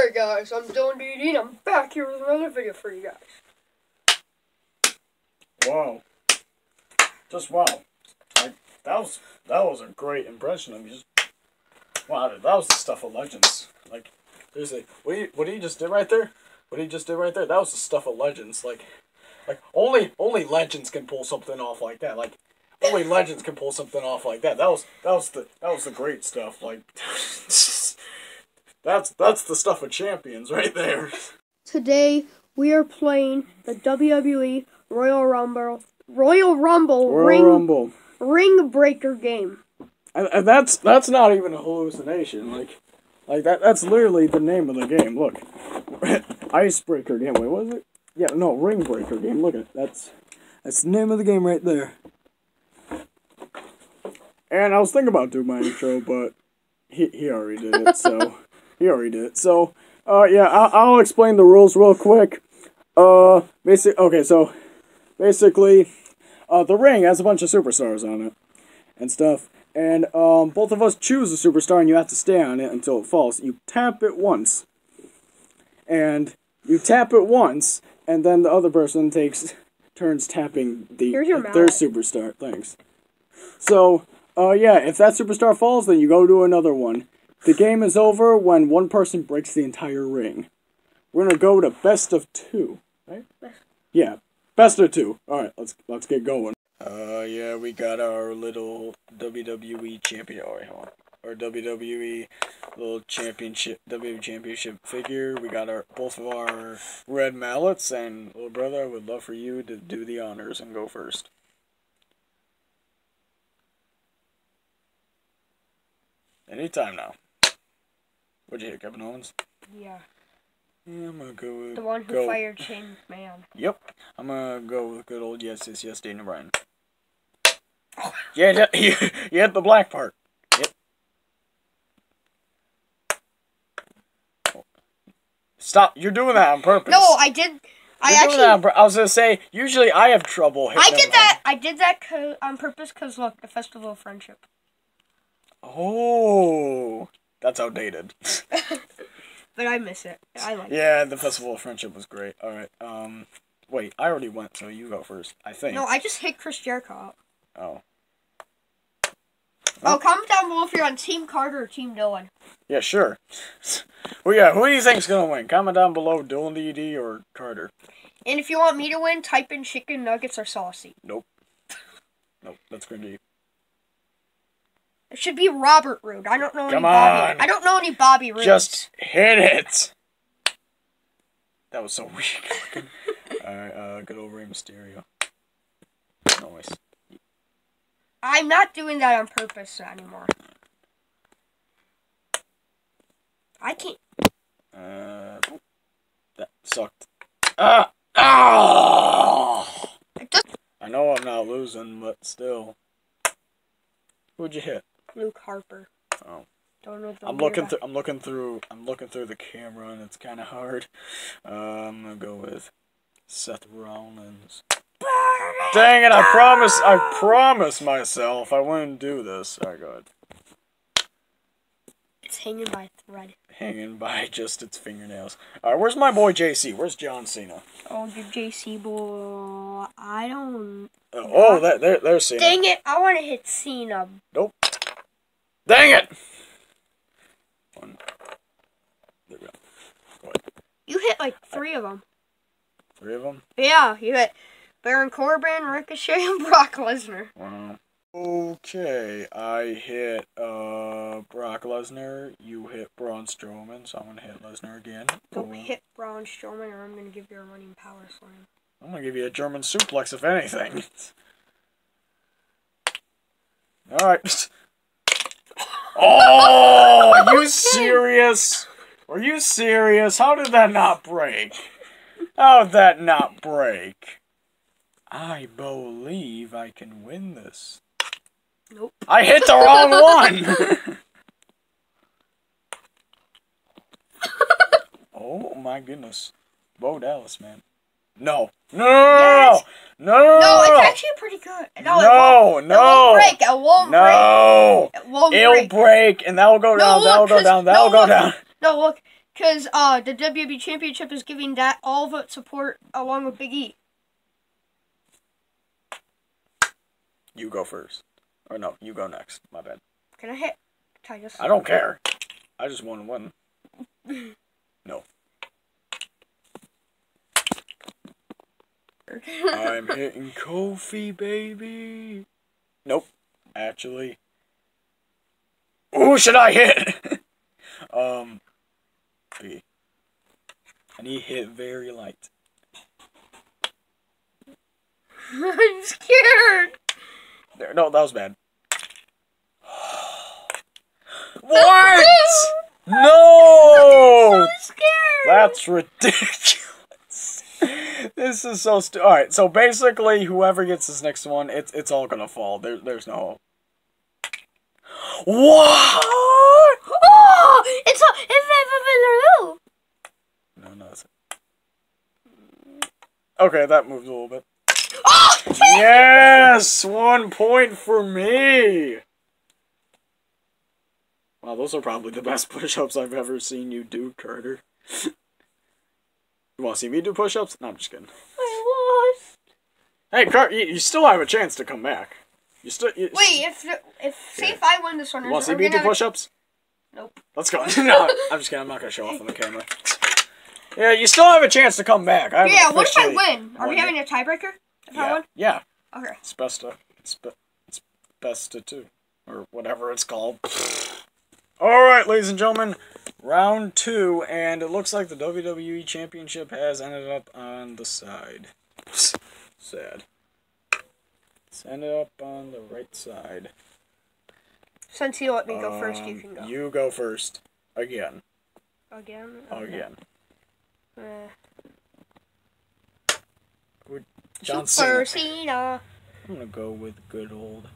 Alright guys, I'm Dylan DD and I'm back here with another video for you guys. Wow. Just wow. Like that was that was a great impression of you. Just, wow, that was the stuff of legends. Like seriously, what he what he just did right there? What he just did right there? That was the stuff of legends. Like like only only legends can pull something off like that. Like only legends can pull something off like that. That was that was the that was the great stuff. Like that's that's the stuff of champions right there. Today we are playing the WWE Royal Rumble Royal Rumble Royal ring Rumble. ring breaker game. And, and that's that's not even a hallucination. Like, like that that's literally the name of the game. Look, icebreaker game. Wait, what was it? Yeah, no, ring breaker game. Look at it. That's that's the name of the game right there. And I was thinking about doing my intro, but he he already did it. So he already did it. So uh yeah, I'll, I'll explain the rules real quick. Uh, basic. Okay, so basically, uh, the ring has a bunch of superstars on it and stuff. And um, both of us choose a superstar, and you have to stay on it until it falls. You tap it once, and you tap it once, and then the other person takes turns tapping the their superstar. Thanks. So, uh, yeah, if that superstar falls, then you go to another one. The game is over when one person breaks the entire ring. We're gonna go to best of two, right? Yeah, best of two. All right, let's let's get going. Uh, yeah, we got our little WWE champion. Oh, wait, hold on. Our WWE little championship, WWE championship figure. We got our both of our red mallets, and little brother, I would love for you to do the honors and go first. Anytime now. What'd you hit, Kevin Owens? Yeah. Yeah, I'm gonna go with The one who go. fired Shane McMahon. Yep, I'm gonna go with good old yes, yes, yes, Daniel Bryan. Yeah, you, you hit the black part. Yep. Stop! You're doing that on purpose. No, I did. I You're on actually. I was gonna say. Usually, I have trouble. Hitting I did that. I did that on purpose because look, the Festival of Friendship. Oh, that's outdated. But I miss it. I like. it. yeah, the Festival of Friendship was great. All right. Um, wait, I already went, so you go first. I think. No, I just hit Chris Jericho. Up. oh. Oh, comment down below if you're on Team Carter or Team Dylan. Yeah, sure. well, yeah, who do you think's gonna win? Comment down below, Dylan DD or Carter. And if you want me to win, type in chicken nuggets or saucy. Nope. Nope, that's cringy. It should be Robert Roode. I don't know any Bobby. on. I don't know any Bobby Roodes. Just hit it. That was so weak. Alright, uh, good old Rey Mysterio. Nice. I'm not doing that on purpose anymore. I can't. Uh, that sucked. Ah! Ah! I know I'm not losing, but still. Who'd you hit? Luke Harper. Oh. Don't know. I'm looking through. I'm looking through. I'm looking through the camera, and it's kind of hard. Uh, I'm gonna go with Seth Rollins. Dang it! I promise. I promised myself I wouldn't do this. All right, go ahead. It's hanging by a thread. Hanging by just its fingernails. All right, where's my boy JC? Where's John Cena? Oh, your JC boy. I don't. Oh, oh that there, there's Cena. Dang it! I want to hit Cena. Nope. Dang it! One. There we go. Go ahead. You hit like three of them. Three of them. Yeah, you hit Baron Corbin, Ricochet, and Brock Lesnar. Wow. Okay, I hit uh Brock Lesnar. You hit Braun Strowman, so I'm gonna hit Lesnar again. Don't hit Braun Strowman, or I'm gonna give you a running power slam. I'm gonna give you a German suplex if anything. All right. Oh, are you serious? Are you serious? How did that not break? How did that not break? I believe I can win this. Nope. I hit the wrong one. oh my goodness, Bo Dallas, man. No, no, Yes. no, no, no, No, it's actually pretty good. No, it won't, no, it won't break. It won't no. break. It won't It'll break. break, and that'll go down. look, that'll go down. That'll go look. down. No, look, Because uh, the WWE Championship is giving that all of its support along with Big E. You go first. Or no, you go next. My bad. Can I hit Titus? I don't care. I just want to win. No. I'm hitting Kofi, baby. Nope. Actually. Who should I hit? um. B. And he hit very light. I'm scared. There. No, that was bad. what? No! I'm scared. That's ridiculous. This is so stu- All right, so basically, whoever gets this next one, it's it's all gonna fall. There, there's no hope. What? Oh, it's a it's a, No, no. It's... Okay, that moved a little bit. Oh, Yes, one point for me. Wow, those are probably the best push-ups I've ever seen you do, Carter. you want to see me do push-ups? No, I'm just kidding. I lost. Hey, Carter, you, you still have a chance to come back. You still. You, Wait, if if say if I win this one, You want to see me do push-ups? Nope. Let's go. no, I'm just kidding. I'm not gonna show off on the camera. Yeah, you still have a chance to come back. I Yeah, what if I win? Are we having a tiebreaker? If I Yeah, win? yeah. Okay. It's best to it's, be, it's best to two or whatever it's called. All right, ladies and gentlemen, round two, and it looks like the WWE Championship has ended up on the side. Sad. It's ended up on the right side. Since you let me go first, you Um, can go. You go first again. Again? Again. Uh, John Cena. Cena. I'm gonna go with good old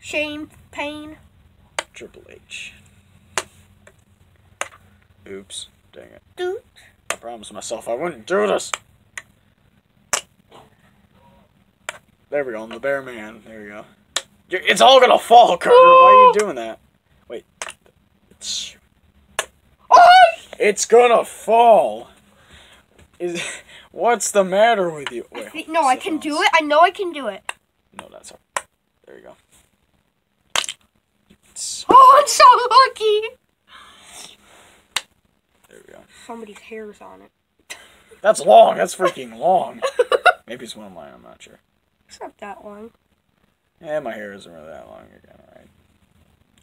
Shame, pain. Triple H. Oops. Dang it. I promised myself I wouldn't do this. There we go, I'm the bear man. There we go. It's all gonna fall, Carter. Why are you doing that? Wait. It's, it's gonna fall. Is what's the matter with you? Wait, hold- No, I can do it. I know I can do it. No, that's all. There you go. Oh, I'm so lucky. There we go. Somebody's hair's on it. That's long. That's freaking long. Maybe it's one of mine. I'm not sure. It's not that long. Yeah, my hair isn't really that long again, right?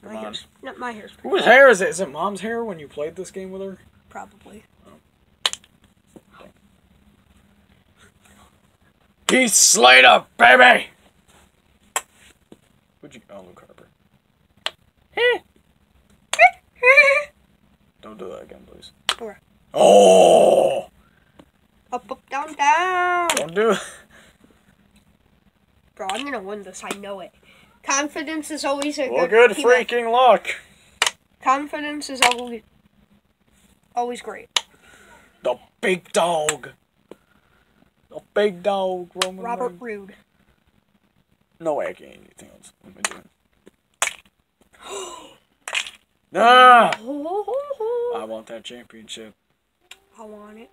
Come My hair's, not my hair's pretty, Whose hair is it? Is it mom's hair when you played this game with her? probably. Heath Slater, baby! Who'd you? Oh, Luke Harper. Don't do that again, please. Oh! Up, up, down, down. Don't do. it. Bro, I'm gonna win this. I know it. Confidence is always a Well, good. good freaking luck. Confidence is always always great. The big dog. The big dog, Roman. Robert Reigns. Roode. No way I can't eat anything else. What am I doing? ah! I want that championship. I want it.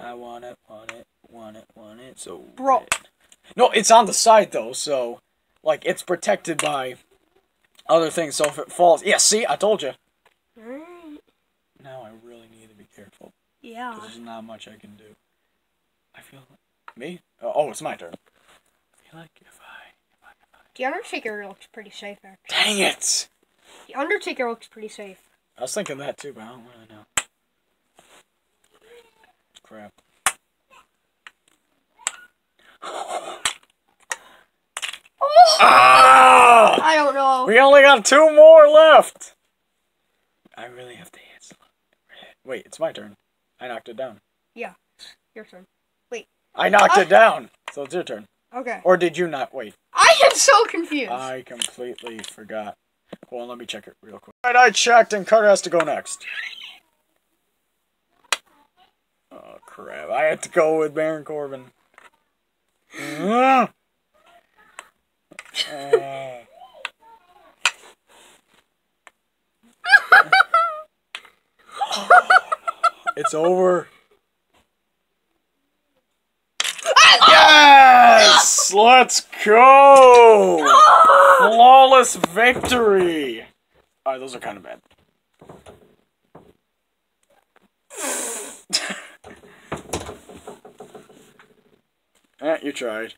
I want it, want it, want it, want it. So Bro. No, it's on the side though, so like it's protected by other things. So if it falls, yeah. See, I told you. Alright. Now I really need to be careful Yeah. because there's not much I can do. I feel like me. Oh, oh, it's my turn. I feel like if I, if I, if I. The Undertaker looks pretty safe, actually. Dang it! The Undertaker looks pretty safe. I was thinking that too, but I don't really know. Crap. Ah! I don't know. We only got two more left. I really have to answer. Wait, it's my turn. I knocked it down. Yeah. Your turn. Wait. I knocked Ah. it down. So it's your turn. Okay. Or did you not? Wait. I am so confused. I completely forgot. Hold on, let me check it real quick. Alright, I checked and Carter has to go next. Oh crap. I had to go with Baron Corbin. Uh, It's over. Yes! Let's go! Flawless victory! Alright, those are kind of bad. Eh, you tried.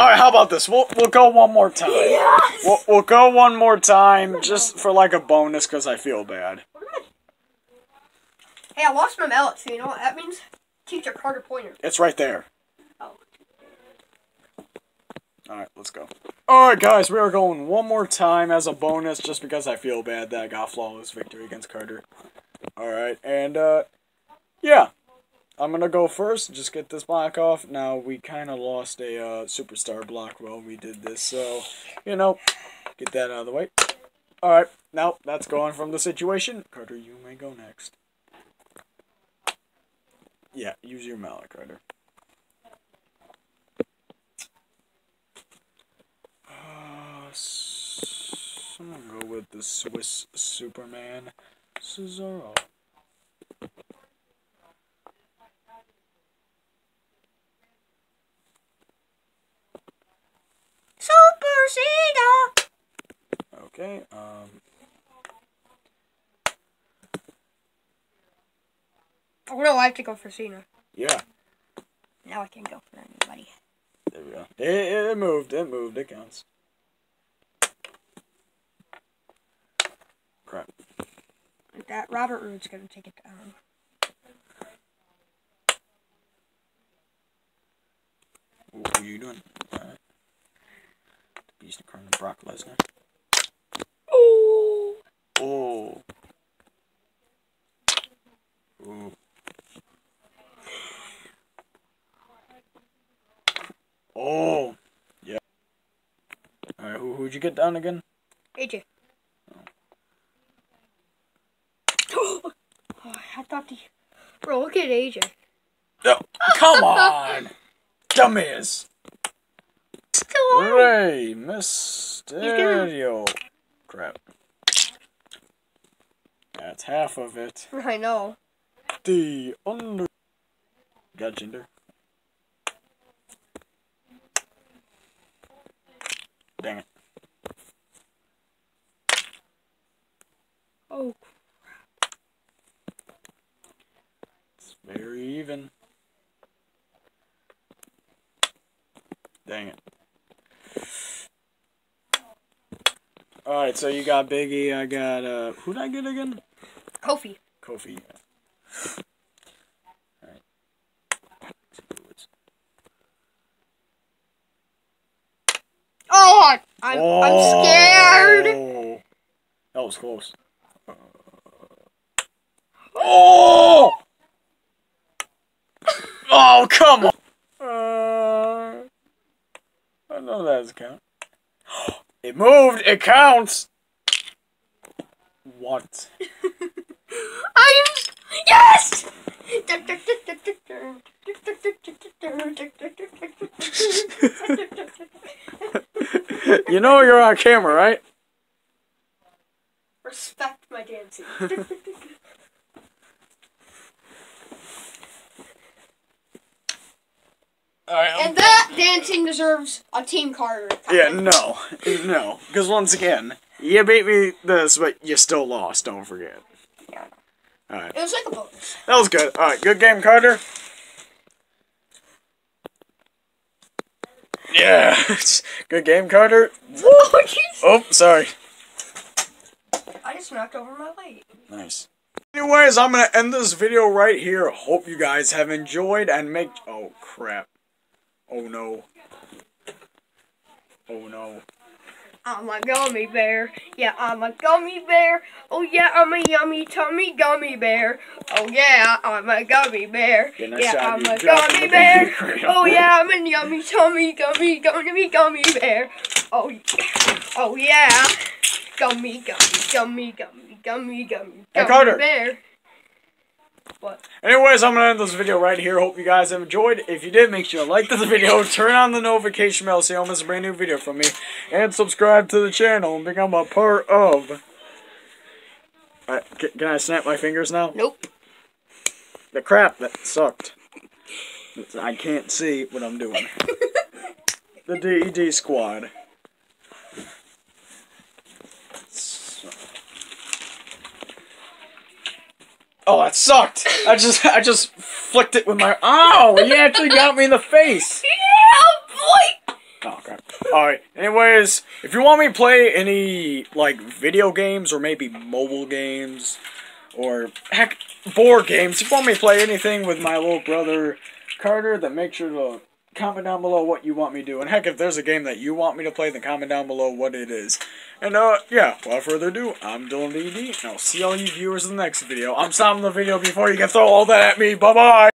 Alright, how about this? We'll, we'll go one more time. Yes! We'll, we'll go one more time just for like a bonus because I feel bad. Hey, I lost my mallet, so you know what that means? Teacher Carter Pointer. It's right there. Oh. Alright, let's go. Alright, guys, we are going one more time as a bonus just because I feel bad that I got flawless victory against Carter. Alright, and, uh, yeah. I'm gonna go first, just get this block off. Now, we kind of lost a, uh, superstar block while we did this, so, you know, get that out of the way. Alright, now, that's gone from the situation. Carter, you may go next. Yeah, use your mallet, Carter. Uh, I'm gonna go with the Swiss Superman, Cesaro. Super Cena! Okay, um, Oh no, I have to go for Cena. yeah, Now I can go for anybody. there we go. It, it, moved, it moved, it counts. Crap. Like that, Robert Roode's gonna take it down. What are you doing? The Beast incarnate Brock Lesnar. Oh! Oh. Ooh. Oh. Yeah. Alright, who, who'd you get down again? AJ. oh, I thought the. Bro, look at AJ. No. Come on! Dummies! Still on. Rey Mysterio. Crap. That's half of it. I know. The under. Got Jinder. Dang it. Oh, crap. It's very even. Dang it. Alright, so you got Biggie, I got, uh, who'd I get again? Kofi. Kofi. Alright. Oh, I'm, I'm scared. Oh! That was close. Oh! Oh, come on! Uh, I know that doesn't count. It moved! It counts! What? I'm yes. you know you're on camera, right? Respect my dancing. Alright, and that dancing deserves a Team Carter. Yeah, no. No. Because once again, you beat me this, but you still lost, don't forget. Alright. It was like a bonus. That was good. Alright, good game, Carter. Yeah. good game, Carter. Oh. Oh, sorry. I just knocked over my light. Nice. Anyways, I'm gonna end this video right here. Hope you guys have enjoyed and make. Oh crap. Oh no. Oh no. I'm a gummy bear. Yeah, I'm a gummy bear. Oh yeah, I'm a yummy tummy gummy bear. Oh yeah, I'm a gummy bear. Yeah, nice Yeah, job, I'm a gummy bear. Oh yeah, I'm a yummy tummy gummy gummy gummy bear. Oh yeah. Oh yeah. Gummy gummy gummy gummy gummy gummy Hey, gummy Carter. bear. What? Anyways, I'm gonna end this video right here. Hope you guys have enjoyed. If you did, make sure to like this video, turn on the notification bell so you don't miss a brand new video from me, and subscribe to the channel and become a part of. Alright, can, can I snap my fingers now? Nope. the crap that sucked. I can't see what I'm doing. the DED squad. Oh, that sucked! I just, I just flicked it with my. Oh, he actually got me in the face. Yeah, boy. Oh, crap. Alright, anyways, if you want me to play any, like, video games or maybe mobile games, or, heck, board games, if you want me to play anything with my little brother Carter, then make sure to comment down below what you want me to do. And heck, if there's a game that you want me to play, then comment down below what it is. And, uh, yeah, without further ado, I'm Dylan DD, and I'll see all you viewers in the next video. I'm stopping the video before you can throw all that at me. Bye-bye!